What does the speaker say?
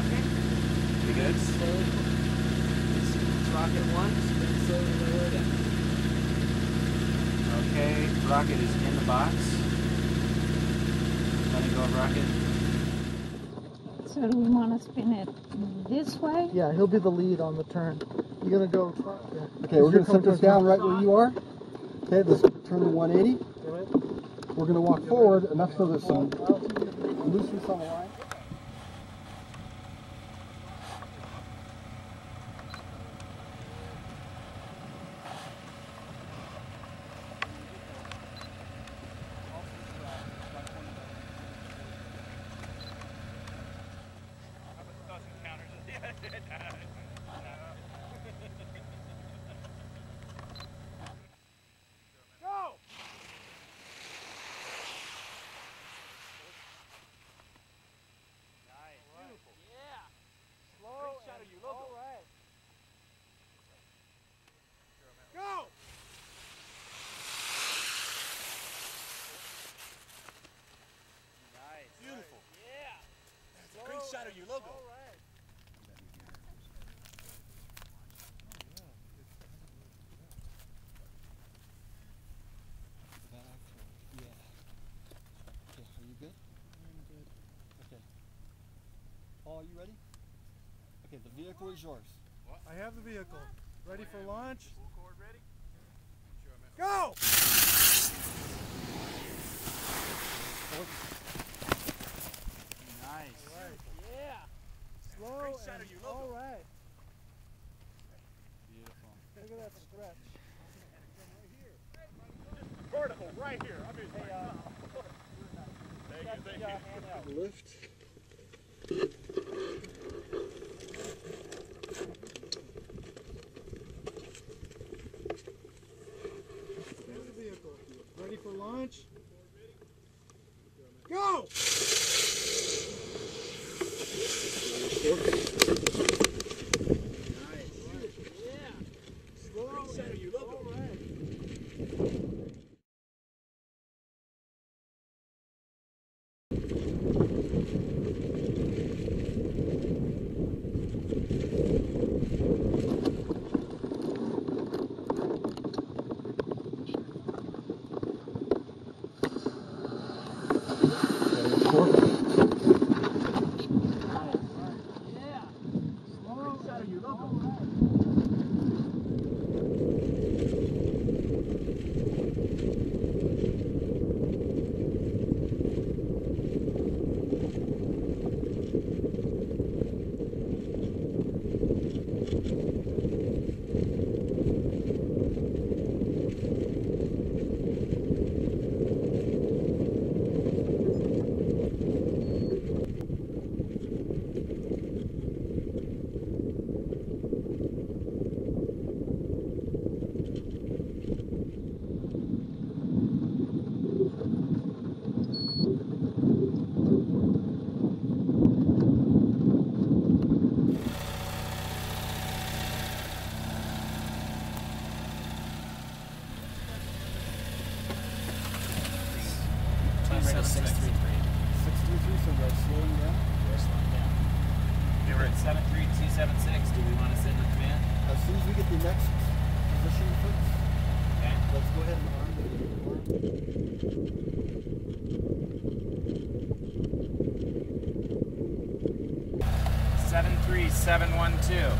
Okay. Pretty good? Slowly. rocket once, Spin slowly lower. Okay, rocket is in the box. Letting go of rocket. So do we want to spin it this way? Yeah, he'll be the lead on the turn. You're going to go... Okay, we're going to set this down right where you are. Okay, let's turn to 180. We're going to walk forward enough so there's some looseness on the line. Great shot of your logo. Yeah. Okay, are you good? I'm good. Okay. Paul, you ready? Okay, the vehicle is yours. I have the vehicle. Ready for launch? Go! Nice. Slow Great shot and of your logo. all right. Beautiful. Look at that stretch. Vertical, right here. I mean, uh, thank you, thank you. Uh, Lift. There's the vehicle. Ready for launch? Go! Great shot of your logo. Two seven six three three. 633, so we're slowing down. We're slowing down. We were at seven three two seven six. Do we want to send a command? As soon as we get the next position fixed, Okay. let's go ahead and arm the. Seven three seven one two.